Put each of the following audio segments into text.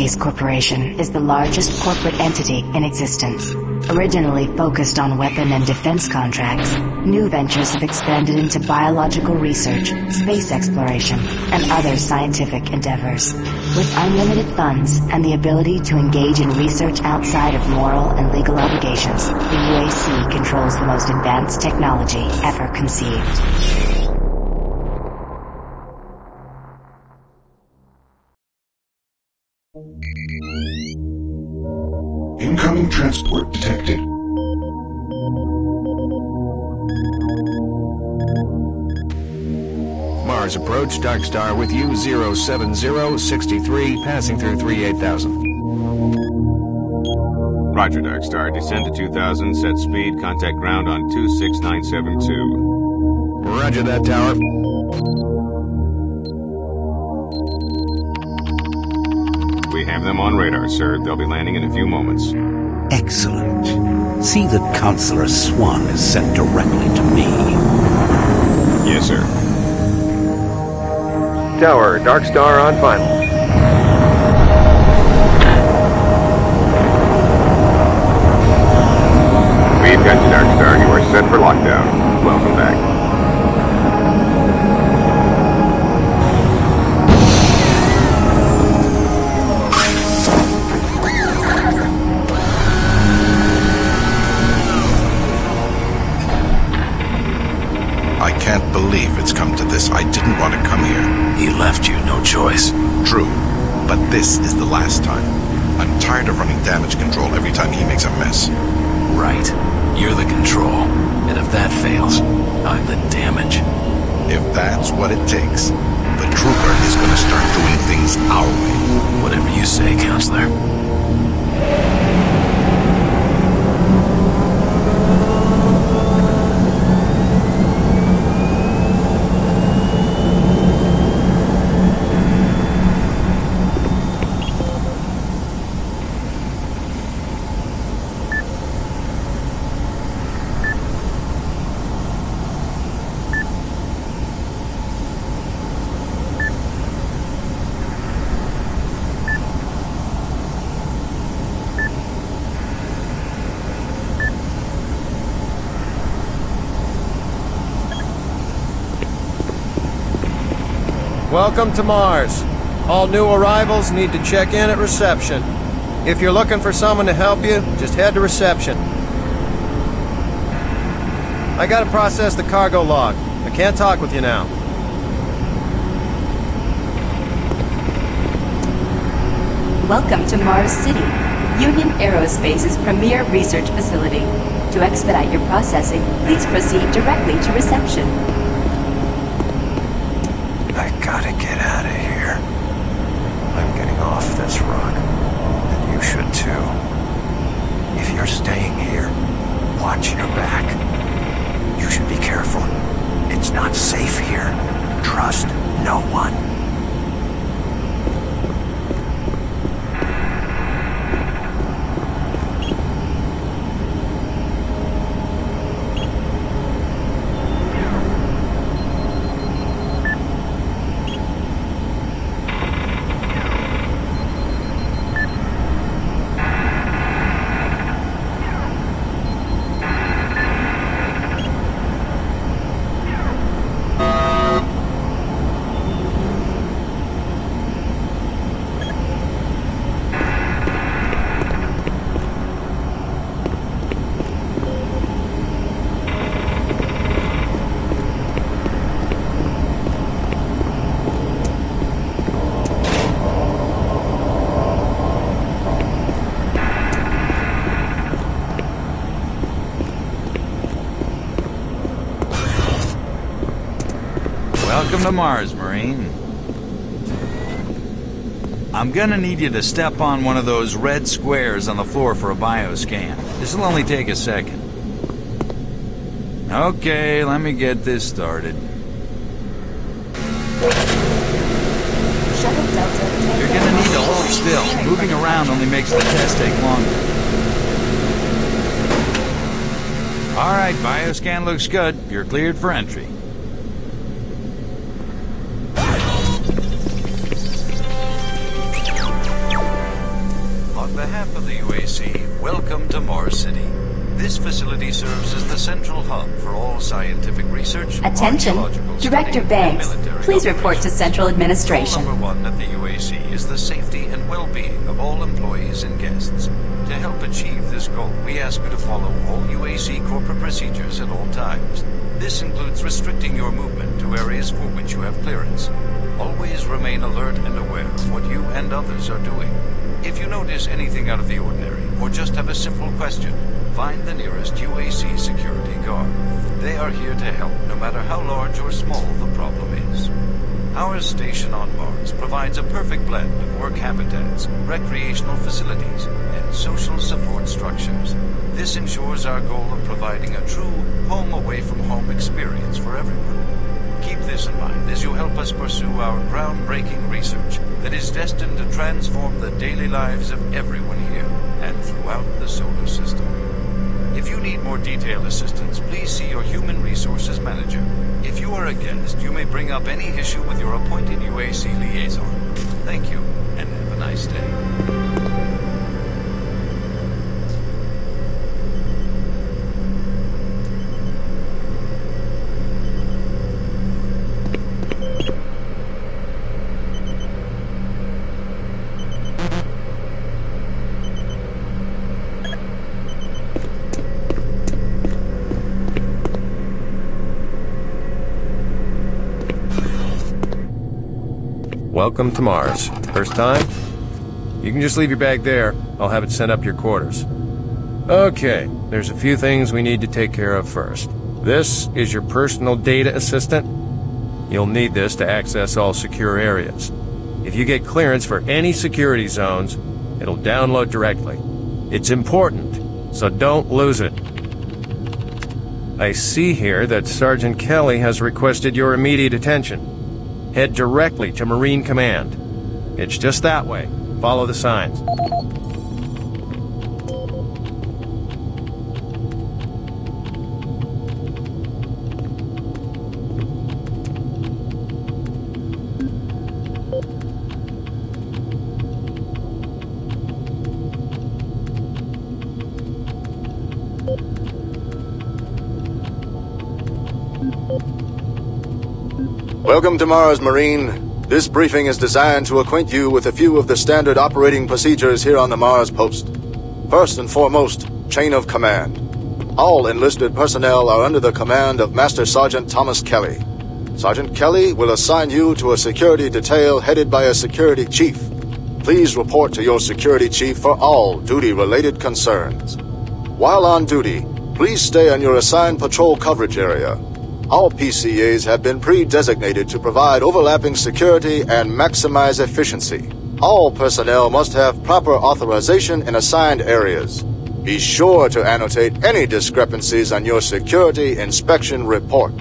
Aerospace Corporation is the largest corporate entity in existence. Originally focused on weapon and defense contracts, new ventures have expanded into biological research, space exploration, and other scientific endeavors. With unlimited funds and the ability to engage in research outside of moral and legal obligations, the UAC controls the most advanced technology ever conceived. Incoming transport detected. Mars approach, Dark Star with you, 07063, passing through 38000. Roger, Dark Star. Descend to 2000, set speed, contact ground on 26972. Roger that, Tower. Have them on radar, sir. They'll be landing in a few moments. Excellent. See that Counselor Swan is sent directly to me. Yes, sir. Tower, Dark Star on final. We've got you, Dark Star. You are set for lockdown. Welcome to Mars. All new arrivals need to check in at reception. If you're looking for someone to help you, just head to reception. I gotta process the cargo log. I can't talk with you now. Welcome to Mars City, Union Aerospace's premier research facility. To expedite your processing, please proceed directly to reception. Gotta get out of here. I'm getting off this rock. And you should too. If you're staying here, watch your back. You should be careful. It's not safe here. Trust no one. Welcome to Mars, Marine. I'm gonna need you to step on one of those red squares on the floor for a bioscan. This'll only take a second. Okay, let me get this started. You're gonna need to hold still. Moving around only makes the test take longer. Alright, bioscan looks good. You're cleared for entry. City. This facility serves as the central hub for all scientific research, Attention, Director Banks. Please report to. Central Administration. Goal number one at the UAC is the safety and well-being of all employees and guests. To help achieve this goal, we ask you to follow all UAC corporate procedures at all times. This includes restricting your movement to areas for which you have clearance. Always remain alert and aware of what you and others are doing. If you notice anything out of the ordinary, or just have a simple question, find the nearest UAC security guard. They are here to help, no matter how large or small the problem is. Our station on Mars provides a perfect blend of work habitats, recreational facilities, and social support structures. This ensures our goal of providing a true home away from home experience for everyone. Keep this in mind as you help us pursue our groundbreaking research that is destined to transform the daily lives of everyone here and throughout the solar system. If you need more detailed assistance, please see your Human Resources Manager. If you are a guest, you may bring up any issue with your appointed UAC liaison. Thank you, and have a nice day. Welcome to Mars. First time? You can just leave your bag there. I'll have it sent up your quarters. Okay, there's a few things we need to take care of first. This is your personal data assistant. You'll need this to access all secure areas. If you get clearance for any security zones, it'll download directly. It's important, so don't lose it. I see here that Sergeant Kelly has requested your immediate attention. Head directly to Marine Command. It's just that way. Follow the signs. To Mars, Marine. This briefing is designed to acquaint you with a few of the standard operating procedures here on the Mars post. First and foremost, chain of command. All enlisted personnel are under the command of Master Sergeant Thomas Kelly. Sergeant Kelly will assign you to a security detail headed by a security chief. Please report to your security chief for all duty-related concerns. While on duty, please stay on your assigned patrol coverage area. All PCAs have been pre-designated to provide overlapping security and maximize efficiency. All personnel must have proper authorization in assigned areas. Be sure to annotate any discrepancies on your security inspection report.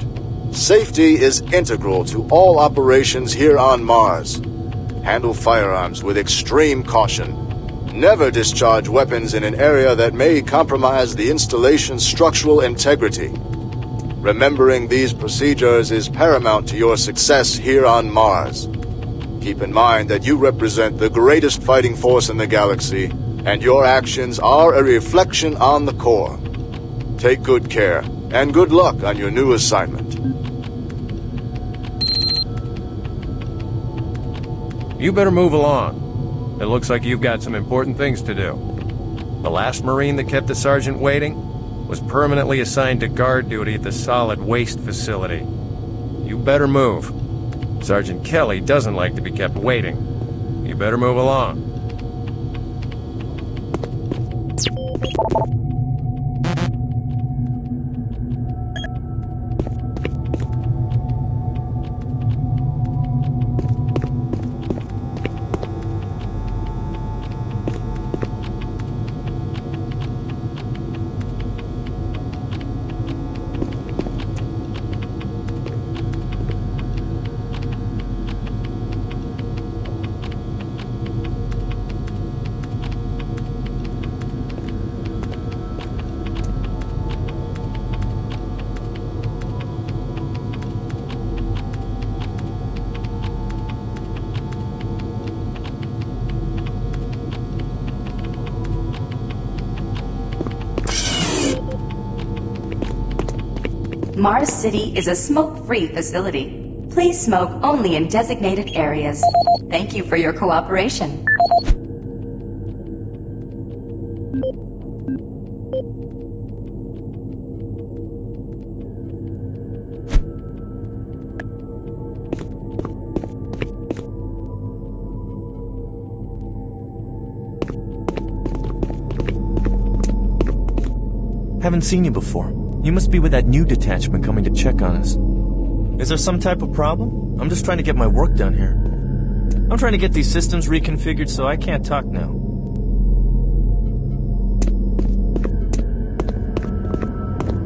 Safety is integral to all operations here on Mars. Handle firearms with extreme caution. Never discharge weapons in an area that may compromise the installation's structural integrity. Remembering these procedures is paramount to your success here on Mars. Keep in mind that you represent the greatest fighting force in the galaxy, and your actions are a reflection on the Corps. Take good care, and good luck on your new assignment. You better move along. It looks like you've got some important things to do. The last Marine that kept the sergeant waiting was permanently assigned to guard duty at the solid waste facility. You better move. Sergeant Kelly doesn't like to be kept waiting. You better move along. Mars City is a smoke-free facility. Please smoke only in designated areas. Thank you for your cooperation. Haven't seen you before. You must be with that new detachment coming to check on us. Is there some type of problem? I'm just trying to get my work done here. I'm trying to get these systems reconfigured so I can't talk now.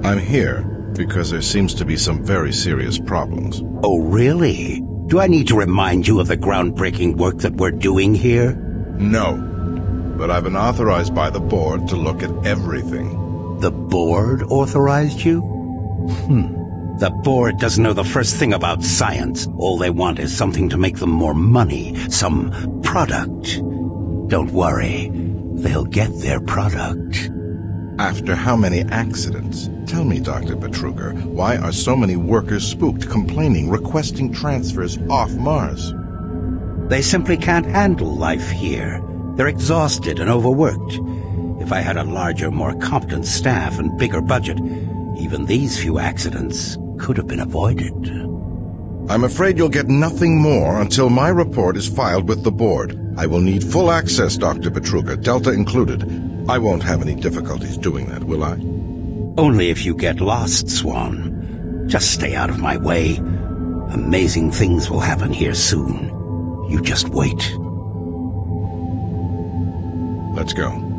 I'm here because there seems to be some very serious problems. Oh, really? Do I need to remind you of the groundbreaking work that we're doing here? No. But I've been authorized by the board to look at everything. The board authorized you? Hmm. The board doesn't know the first thing about science. All they want is something to make them more money, some product. Don't worry, they'll get their product. After how many accidents? Tell me, Dr. Betruger, why are so many workers spooked, complaining, requesting transfers off Mars? They simply can't handle life here. They're exhausted and overworked. If I had a larger, more competent staff and bigger budget, even these few accidents could have been avoided. I'm afraid you'll get nothing more until my report is filed with the board. I will need full access, Dr. Betruger, Delta included. I won't have any difficulties doing that, will I? Only if you get lost, Swan. Just stay out of my way. Amazing things will happen here soon. You just wait. Let's go.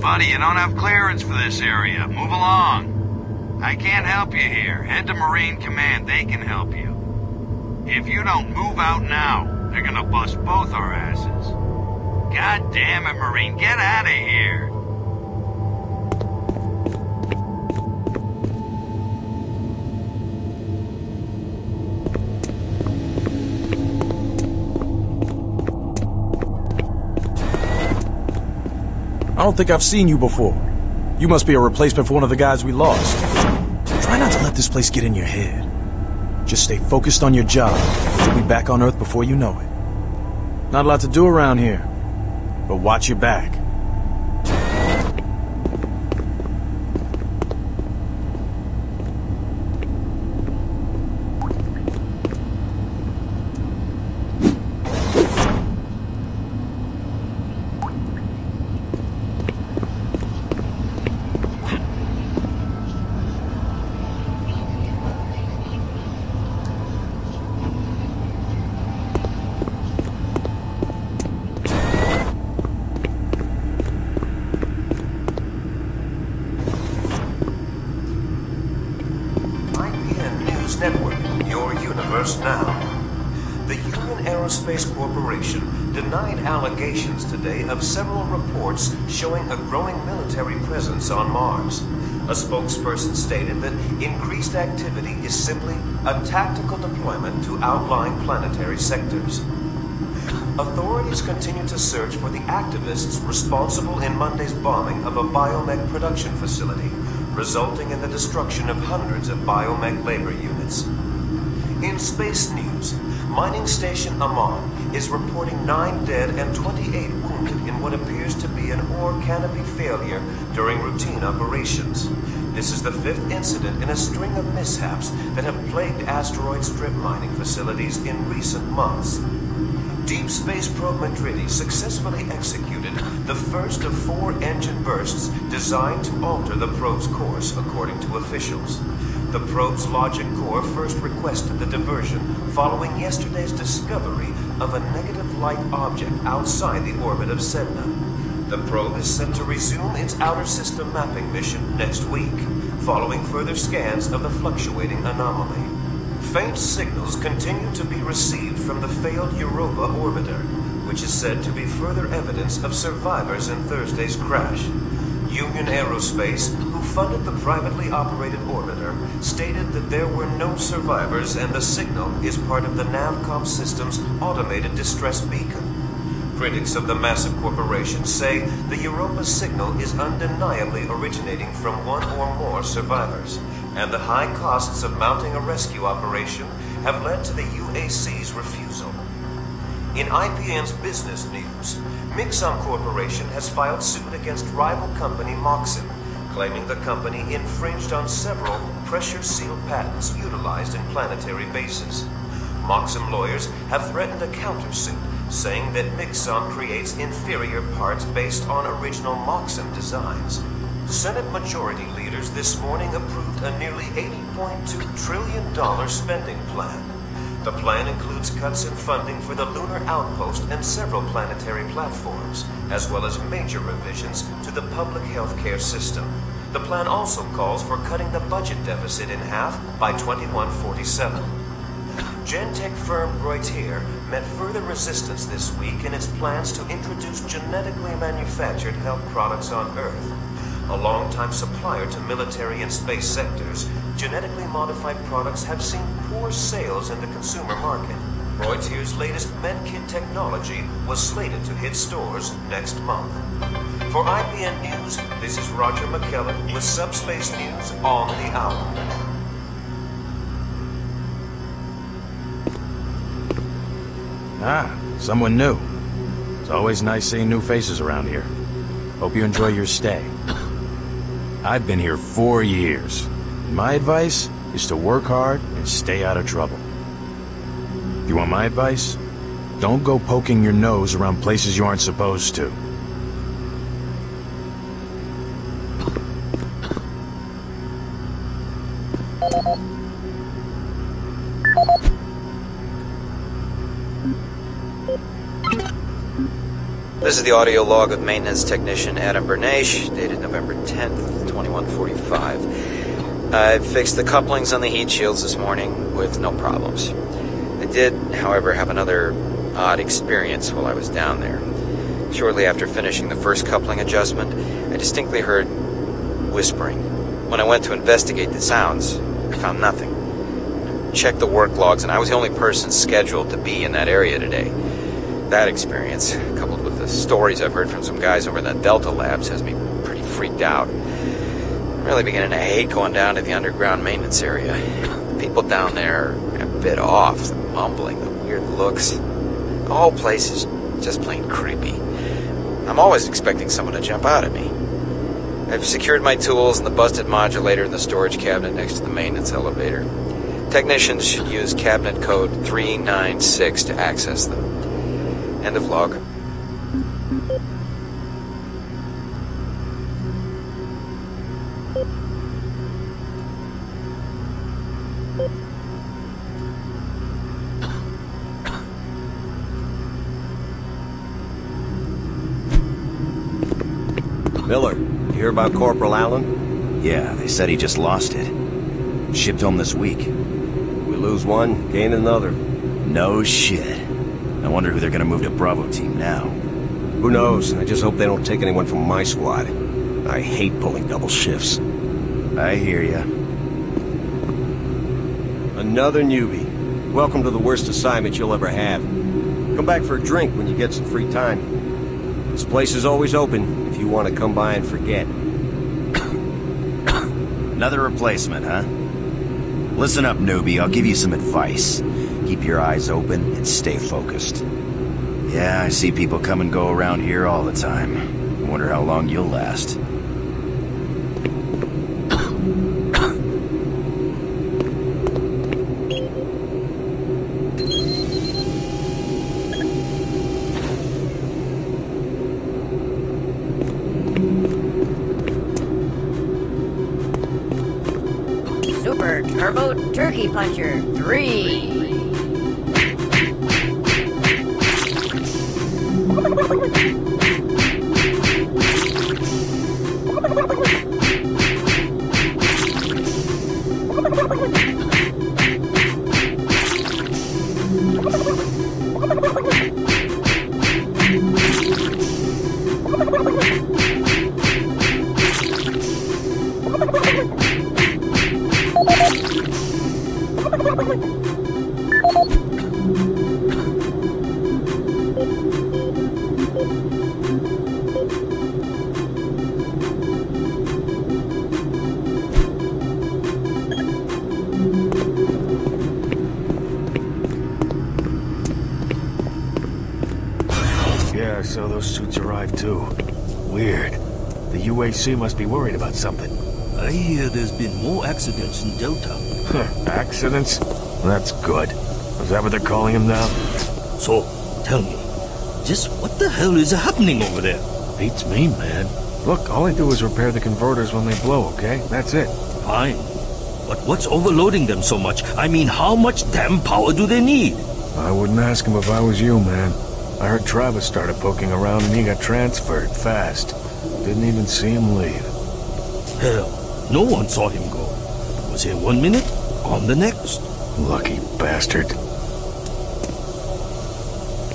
Buddy, you don't have clearance for this area. Move along. I can't help you here. Head to Marine Command. They can help you. If you don't move out now, they're gonna bust both our asses. God damn it, Marine. Get out of here. Don't think I've seen you before. You must be a replacement for one of the guys we lost. Try not to let this place get in your head. Just stay focused on your job. You'll be back on Earth before you know it. Not a lot to do around here, but watch your back. Reports showing a growing military presence on Mars. A spokesperson stated that increased activity is simply a tactical deployment to outlying planetary sectors. Authorities continue to search for the activists responsible in Monday's bombing of a biomech production facility, resulting in the destruction of hundreds of biomech labor units. In space news, mining station Amon is reporting 9 dead and 28 wounded in what appears to be an ore canopy failure during routine operations. This is the fifth incident in a string of mishaps that have plagued asteroid strip mining facilities in recent months. Deep Space Probe Madridi successfully executed the first of four engine bursts designed to alter the probe's course, according to officials. The probe's logic core first requested the diversion following yesterday's discovery of a negative light object outside the orbit of Sedna. The probe is set to resume its outer system mapping mission next week, following further scans of the fluctuating anomaly. Faint signals continue to be received from the failed Europa orbiter, which is said to be further evidence of survivors in Thursday's crash. Union Aerospace, who funded the privately operated orbiter, stated that there were no survivors and the signal is part of the Navcom system's automated distress beacon. Critics of the massive corporation say the Europa signal is undeniably originating from one or more survivors, and the high costs of mounting a rescue operation have led to the UAC's refusal. In IPN's business news, Mixon Corporation has filed suit against rival company Moxim, claiming the company infringed on several pressure-sealed patents utilized in planetary bases. Moxim lawyers have threatened a countersuit, saying that Mixon creates inferior parts based on original Moxim designs. Senate Majority Leaders this morning approved a nearly $80.2 trillion spending plan. The plan includes cuts in funding for the lunar outpost and several planetary platforms, as well as major revisions to the public health care system. The plan also calls for cutting the budget deficit in half by 2147. Gentech firm Reutier met further resistance this week in its plans to introduce genetically manufactured health products on Earth. A longtime supplier to military and space sectors, genetically modified products have seen poor sales in the consumer market. Reutier's latest MedKit technology was slated to hit stores next month. For IPN News, this is Roger McKellen with Subspace News on the Hour. Ah, someone new. It's always nice seeing new faces around here. Hope you enjoy your stay. I've been here four years. My advice is to work hard and stay out of trouble. You want my advice? Don't go poking your nose around places you aren't supposed to. Is the audio log of maintenance technician Adam Bernache, dated November 10th, 2145. I fixed the couplings on the heat shields this morning with no problems. I did, however, have another odd experience while I was down there. Shortly after finishing the first coupling adjustment, I distinctly heard whispering. When I went to investigate the sounds, I found nothing. Checked the work logs, and I was the only person scheduled to be in that area today. That experience, coupled with stories I've heard from some guys over in the Delta Labs, has me pretty freaked out. I'm really beginning to hate going down to the underground maintenance area. The people down there are a bit off, the mumbling, the weird looks. The whole place is just plain creepy. I'm always expecting someone to jump out at me. I've secured my tools and the busted modulator in the storage cabinet next to the maintenance elevator. Technicians should use cabinet code 396 to access them. End of log. Miller, you hear about Corporal Allen? Yeah, they said he just lost it. Shipped home this week. We lose one, gain another. No shit. I wonder who they're gonna move to Bravo team now. Who knows? I just hope they don't take anyone from my squad. I hate pulling double shifts. I hear ya. Another newbie. Welcome to the worst assignment you'll ever have. Come back for a drink when you get some free time. This place is always open you want to come by and forget. Another replacement, huh? Listen up, newbie. I'll give you some advice. Keep your eyes open and stay focused. Yeah, I see people come and go around here all the time. I wonder how long you'll last. Turbo Turkey Puncher 3. Too. Weird. The UAC must be worried about something. I hear there's been more accidents in Delta. accidents? That's good. Is that what they're calling them now? So, tell me, just what the hell is happening over there? Beats me, man. Look, all I do is repair the converters when they blow, okay? That's it. Fine. But what's overloading them so much? I mean, how much damn power do they need? I wouldn't ask him if I was you, man. I heard Travis started poking around and he got transferred fast. Didn't even see him leave. Hell, no one saw him go. Was here one minute, on the next. Lucky bastard.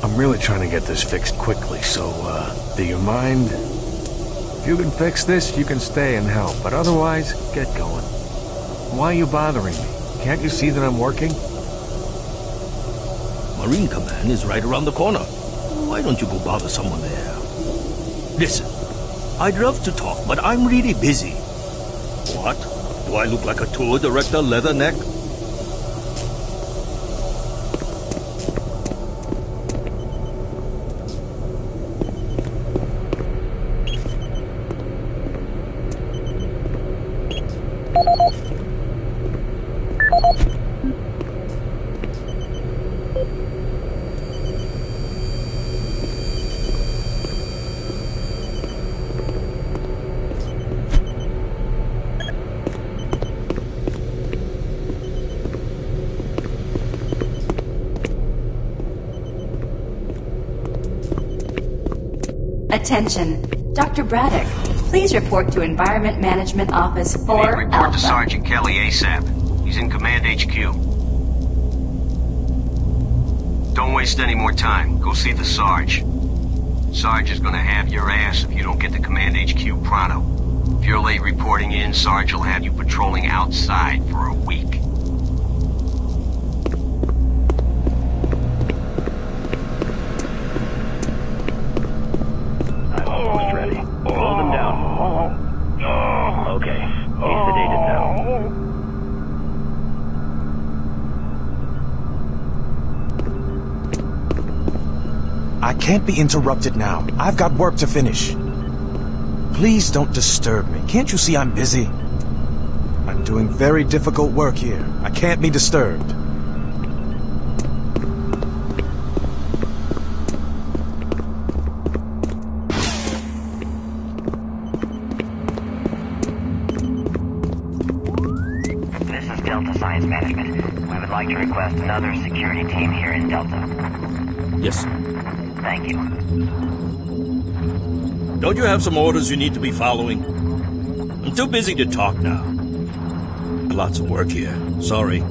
I'm really trying to get this fixed quickly, so, uh, do you mind? If you can fix this, you can stay and help, but otherwise, get going. Why are you bothering me? Can't you see that I'm working? Marine Command is right around the corner. Why don't you go bother someone there? Listen, I'd love to talk, but I'm really busy. What? Do I look like a tour director, Leatherneck? Attention. Dr. Braddock, please report to Environment Management Office 4 Need report Alpha. to Sergeant Kelly ASAP. He's in Command HQ. Don't waste any more time. Go see the Sarge. Sarge is gonna have your ass if you don't get to Command HQ pronto. If you're late reporting in, Sarge will have you patrolling outside for a week. Almost ready. Hold them down. Okay. He's sedated now. I can't be interrupted now. I've got work to finish. Please don't disturb me. Can't you see I'm busy? I'm doing very difficult work here. I can't be disturbed. This is Delta Science Management. We would like to request another security team here in Delta. Yes, sir. Thank you. Don't you have some orders you need to be following? I'm too busy to talk now. Lots of work here. Sorry.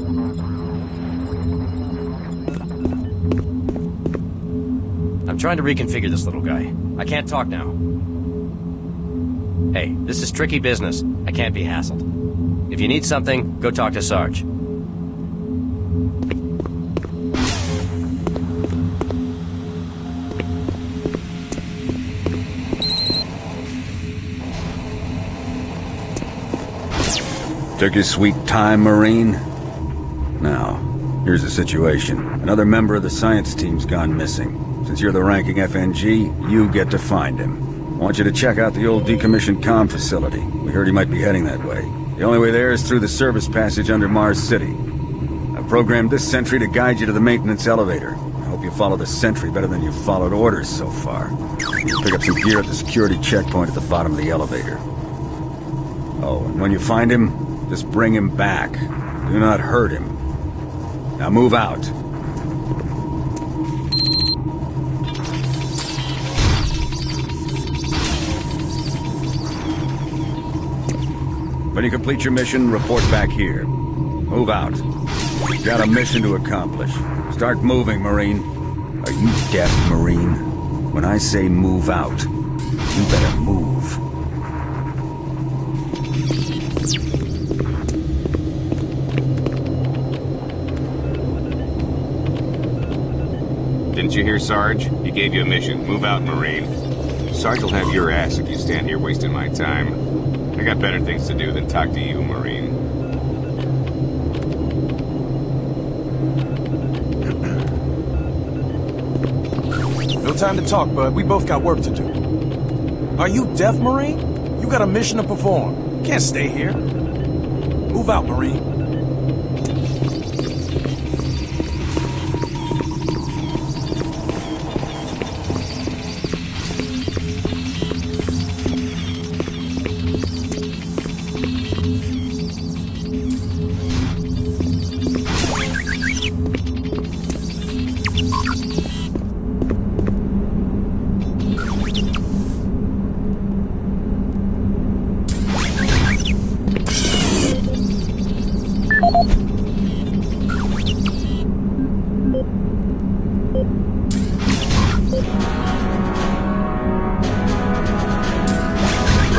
I'm trying to reconfigure this little guy. I can't talk now. Hey, this is tricky business. I can't be hassled. If you need something, go talk to Sarge. Took your sweet time, Marine? Now, here's the situation. Another member of the science team's gone missing. Since you're the ranking FNG, you get to find him. I want you to check out the old decommissioned comm facility. We heard he might be heading that way. The only way there is through the service passage under Mars City. I've programmed this sentry to guide you to the maintenance elevator. I hope you follow the sentry better than you've followed orders so far. Pick up some gear at the security checkpoint at the bottom of the elevator. Oh, and when you find him, just bring him back. Do not hurt him. Now move out. When you complete your mission, report back here. Move out. You've got a mission to accomplish. Start moving, Marine. Are you deaf, Marine? When I say move out, you better move. Didn't you hear, Sarge? He gave you a mission. Move out, Marine. Sarge will have your ass if you stand here wasting my time. I got better things to do than talk to you, Marine. No time to talk, bud. We both got work to do. Are you deaf, Marine? You got a mission to perform. Can't stay here. Move out, Marine.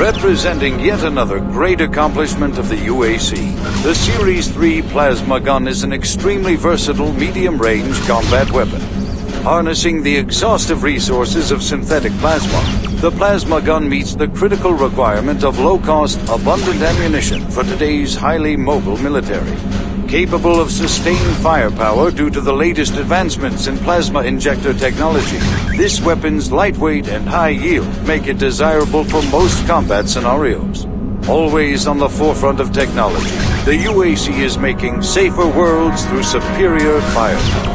Representing yet another great accomplishment of the UAC, the Series 3 plasma gun is an extremely versatile medium-range combat weapon. Harnessing the exhaustive resources of synthetic plasma, the plasma gun meets the critical requirement of low-cost, abundant ammunition for today's highly mobile military. Capable of sustained firepower due to the latest advancements in plasma injector technology, this weapon's lightweight and high yield make it desirable for most combat scenarios. Always on the forefront of technology, the UAC is making safer worlds through superior firepower.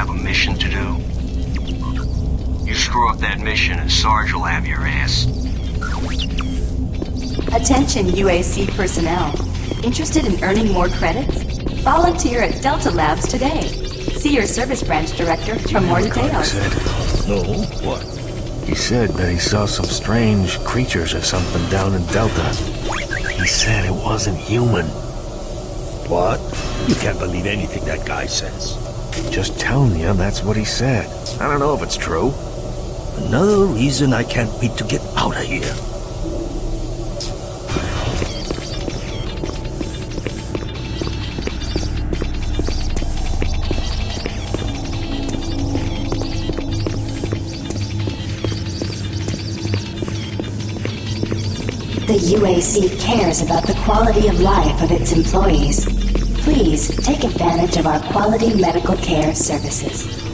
Have a mission to do? You screw up that mission and Sarge will have your ass. Attention UAC personnel. Interested in earning more credits? Volunteer at Delta Labs today. See your service branch director for more details. No, what? He said that he saw some strange creatures or something down in Delta. He said it wasn't human. What? You can't believe anything that guy says. Just telling you, that's what he said. I don't know if it's true. Another reason I can't wait to get out of here. The UAC cares about the quality of life of its employees. Please take advantage of our quality medical care services.